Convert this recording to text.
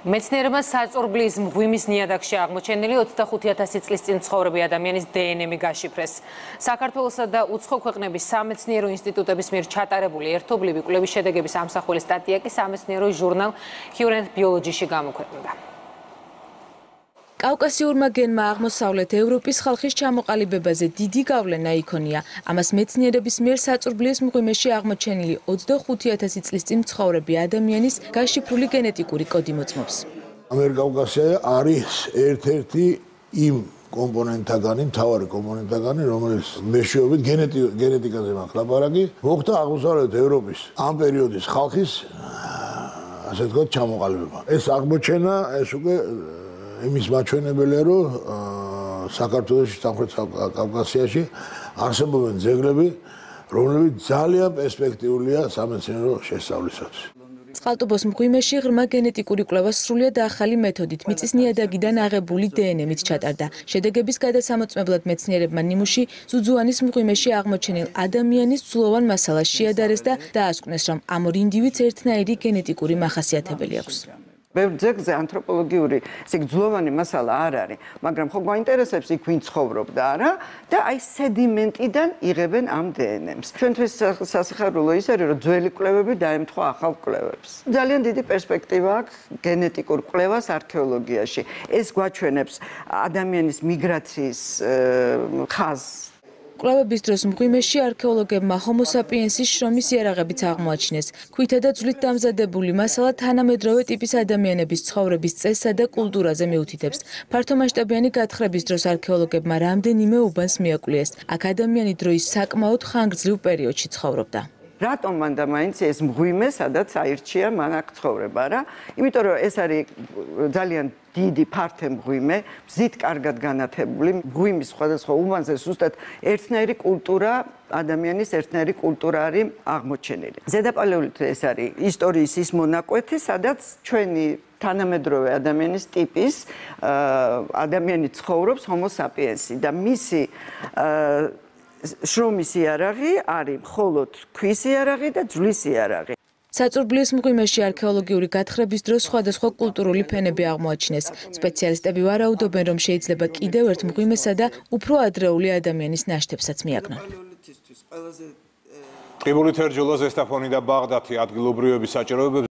მეცნიერებმა საწურბლის მღვიმის ნიადაგში აღმოჩენილი 25000 წლის წინ ცხოვრები ადამიანის დნმ გაშიფრეს. საქართველოსა და უცხო ქვეყნების სამეცნიერო ინსტიტუტების მიერ ჩატარებული ერთობლივი კვლევის შედეგების ამსახველი სტატია კი სამეცნიერო ჟურნალ Current Biology-ში გამოქვეყნდა. კავკასიურმა გენმა აღმოსავლეთ ევროპის ხალხის ჩამოყალიბებაზე დიდი გავლენა იქონია. ამას მეცნიერების მიერ საწურბლის მღვიმეში აღმოჩენილი 25000 წლის წინ მცხოვრები ადამიანის გაშიფრული გენეტიკური კოდი მოწმობს. ამერკავკასია არის ერთ-ერთი იმ კომპონენტთაგანი, მთავარი კომპონენტთაგანი, რომელიც მეშვეობით გენეტიკაზე მაქვს ლაპარაკი, მოხდა აღმოსავლეთ ევროპის ამ პერიოდის ხალხის ასე ვთქვათ ჩამოყალიბება. ეს აღმოჩენა ეს უკვე იმის მაჩვენებელია, რომ საქართველოს სამხრეთ კავკასიაში არსებობენ ძეგლები, რომლებიც ძალიან პერსპექტიულია სამეცნიერო შესწავლისათვის. წყალტუბოს მღვიმეში ღრმა გენეტიკური კვლევა სრულიად ახალი მეთოდით მიწის ნიადაგიდან აღებული დნმ-ით ჩატარდა. შედეგების გადასამოწმებლად მეცნიერებმა ნიმუში ზუძუანის მღვიმეში აღმოჩენილ ადამიანის ძვლოვან მასალას შეადარეს და დაასკვნეს, რომ ამ ორ ინდივიდს ერთნაირი გენეტიკური მახასიათებელი აქვს. ბევრ ძეგლზე ანთროპოლოგიური ესე გძლოვანი მასალა არ არის, მაგრამ ხო გვაინტერესებს იქ ვინ ცხოვრობდა, არა? და აი სედიმენტიდან იღებენ ამ დნმ-ს. ჩვენთვის სასახარულო ის არის, რომ ძველი კვლევები დაემთხვა ახალ კვლევებს. ძალიან დიდი პერსპექტივა აქვს გენეტიკურ კვლევას არქეოლოგიაში. ეს გვაჩვენებს ადამიანის მიგრაციის ხაზს კვლევების დროს მღვიმეში არქეოლოგებმა ჰომო საპიენსის შრომის იარაღებიც აღმოაჩინეს. ქვითა და ძვლით დამზადებული მასალა თანამედროვე ტიპის ადამიანების ცხოვრების წესსა და კულტურაზე მიუთითებს. ფართომასშტაბიანი გათხრების დროს არქეოლოგებმა რამდენიმე უბანს მიაკვლიეს. აქ ადამიანი დროის საკმაოდ ხანგრძლივ პერიოდში ცხოვრობდა. რატომ მან და მაინც ეს მღვიმე სადაც აირჩია მან აქ ცხოვრება რა? იმიტომ რომ ეს არის ძალიან დიდი ფართე მღვიმე, მზით კარგად განათებული, მღვიმის სხვადასხვა უბანზე ზუსტად ერთნაირი კულტურა, ადამიანის ერთნაირი კულტურა არის აღმოჩენილი. ზედაპალეოლით ეს არის ისტორიის ის მონაკვეთი, სადაც ჩვენი თანამედროვე ადამიანის ტიპის ადამიანი ცხოვრობს homo sapiens-ი და მისი შრომის იარაღი არის მხოლოდ ქვის იარაღი და ძვლის იარაღი. საწურბლის მღვიმეში არქეოლოგიური გათხრების დროს სხვადასხვა კულტურული ფენები აღმოაჩინეს. სპეციალისტები ვარაუდობენ, რომ შეიძლება კიდევ ერთ მღვიმესა და უფრო ადრეული ადამიანის ნაშთებსაც მიაგნონ. ტყიბული თერჯოლა ზესტაფონი და ბაღდათი ადგილობრივების საჭიროებებს